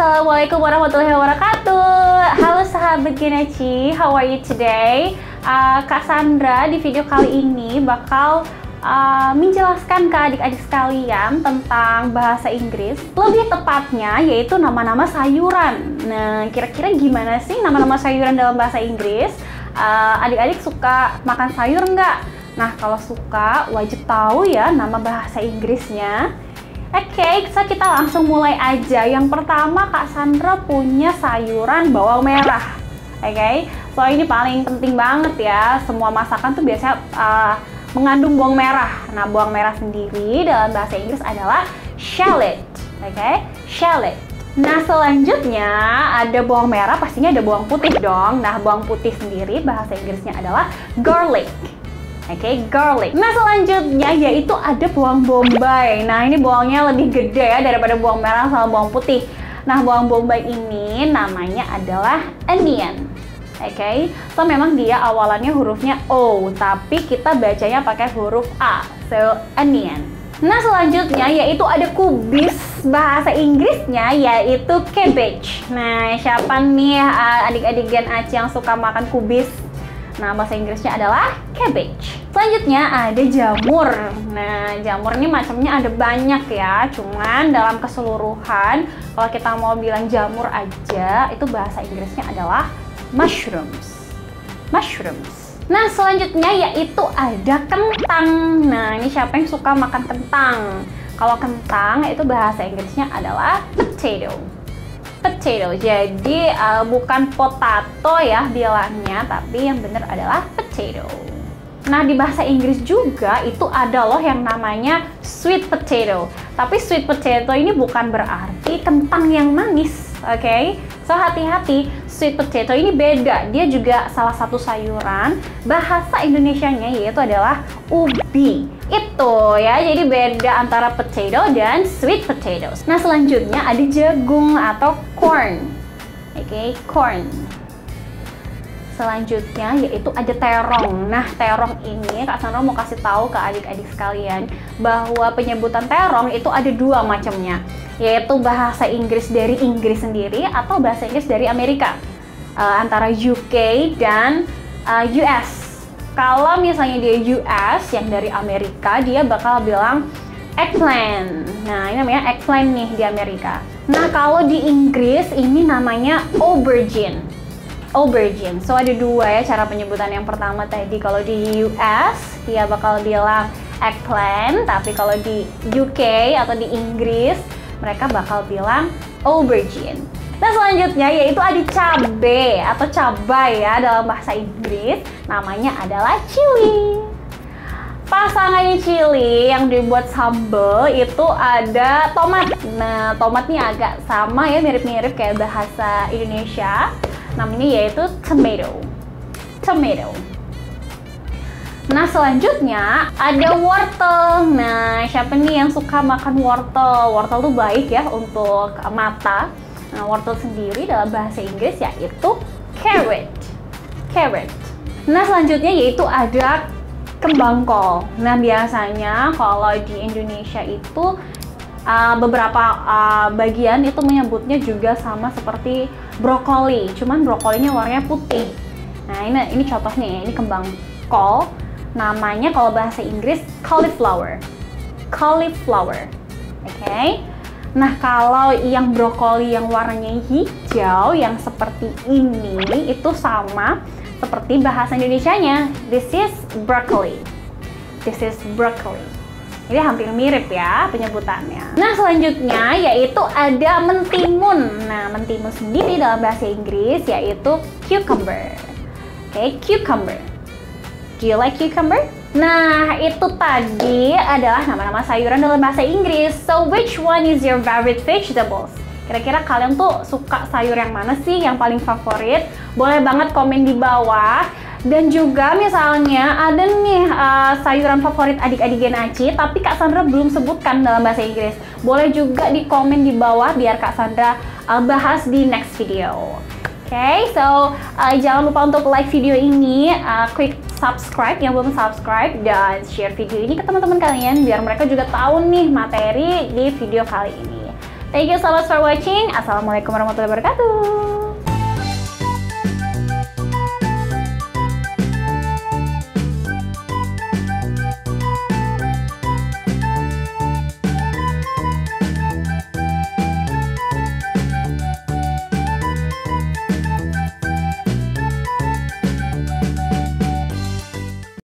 Assalamualaikum warahmatullahi wabarakatuh. Halo sahabat Genaci, how are you today? Uh, Kak Sandra di video kali ini bakal uh, menjelaskan ke adik-adik sekalian tentang bahasa Inggris. Lebih tepatnya yaitu nama-nama sayuran. Nah, kira-kira gimana sih nama-nama sayuran dalam bahasa Inggris? Uh, adik-adik uh, suka makan sayur nggak? Nah, kalau suka wajib tahu ya nama bahasa Inggrisnya. Oke, okay, so kita langsung mulai aja. Yang pertama Kak Sandra punya sayuran bawang merah. Oke, okay? so ini paling penting banget ya. Semua masakan tuh biasanya uh, mengandung bawang merah. Nah, bawang merah sendiri dalam bahasa Inggris adalah shallot. Oke, okay? shallot. Nah, selanjutnya ada bawang merah, pastinya ada bawang putih dong. Nah, bawang putih sendiri bahasa Inggrisnya adalah garlic. Oke, okay, garlic. Nah, selanjutnya yaitu ada bawang bombay. Nah, ini bawangnya lebih gede ya daripada bawang merah sama bawang putih. Nah, bawang bombay ini namanya adalah onion. Oke, okay? so memang dia awalannya hurufnya O, tapi kita bacanya pakai huruf A. So, onion. Nah, selanjutnya yaitu ada kubis bahasa Inggrisnya yaitu cabbage. Nah, siapa nih uh, adik-adik Gen Aceh yang suka makan kubis? Nah, bahasa Inggrisnya adalah cabbage. Selanjutnya ada jamur. Nah, jamur ini macamnya ada banyak ya. Cuman dalam keseluruhan, kalau kita mau bilang jamur aja, itu bahasa Inggrisnya adalah mushrooms. Mushrooms. Nah, selanjutnya yaitu ada kentang. Nah, ini siapa yang suka makan kentang? Kalau kentang itu bahasa Inggrisnya adalah potato potato. Jadi uh, bukan potato ya bilangnya, tapi yang benar adalah potato. Nah, di bahasa Inggris juga itu ada loh yang namanya sweet potato. Tapi sweet potato ini bukan berarti kentang yang manis, oke? Okay? So hati-hati, sweet potato ini beda. Dia juga salah satu sayuran. Bahasa Indonesianya yaitu adalah ubi. Itu ya, jadi beda antara potato dan sweet potatoes. Nah, selanjutnya ada jagung atau corn. Oke, okay, corn selanjutnya yaitu ada terong. Nah, terong ini Kak Sandra mau kasih tahu ke adik-adik sekalian bahwa penyebutan terong itu ada dua macamnya, yaitu bahasa Inggris dari Inggris sendiri atau bahasa Inggris dari Amerika, uh, antara UK dan uh, eh, US. Kalau misalnya dia US yang dari Amerika, dia bakal bilang eggplant. Nah, ini namanya eggplant nih di Amerika. Nah, kalau di Inggris ini namanya aubergine aubergine. So ada dua ya cara penyebutan. Yang pertama tadi kalau di US dia bakal bilang eggplant, tapi kalau di UK atau di Inggris mereka bakal bilang aubergine. Nah selanjutnya yaitu ada cabe atau cabai ya dalam bahasa Inggris namanya adalah chili. Pasangan chili yang dibuat sambal itu ada tomat. Nah tomat ini agak sama ya mirip-mirip kayak bahasa Indonesia namanya yaitu tomato. Tomato. Nah selanjutnya ada wortel. Nah siapa nih yang suka makan wortel? Wortel tuh baik ya untuk mata. Nah wortel sendiri dalam bahasa Inggris yaitu carrot. Carrot. Nah selanjutnya yaitu ada kembang kol. Nah biasanya kalau di Indonesia itu uh, beberapa uh, bagian itu menyebutnya juga sama seperti brokoli, cuman brokolinya warnanya putih. Nah ini ini contoh nih, ini kembang kol. Namanya kalau bahasa Inggris cauliflower, cauliflower. Oke. Okay? Nah kalau yang brokoli yang warnanya hijau, yang seperti ini itu sama seperti bahasa Indonesia-nya. This is broccoli. This is broccoli. Ini hampir mirip ya penyebutannya. Nah selanjutnya yaitu ada mentimun. Nah mentimun sendiri dalam bahasa Inggris yaitu cucumber. Oke, okay, cucumber. Do you like cucumber? Nah, itu tadi adalah nama-nama sayuran dalam bahasa Inggris. So, which one is your favorite vegetables? Kira-kira kalian tuh suka sayur yang mana sih yang paling favorit? Boleh banget komen di bawah. Dan juga misalnya ada nih uh, sayuran favorit adik-adik Gen Aci, tapi Kak Sandra belum sebutkan dalam bahasa Inggris. Boleh juga di komen di bawah biar Kak Sandra uh, bahas di next video. Oke, okay, so uh, jangan lupa untuk like video ini, uh, klik subscribe yang belum subscribe, dan share video ini ke teman-teman kalian biar mereka juga tahu nih materi di video kali ini. Thank you so much for watching. Assalamualaikum warahmatullahi wabarakatuh.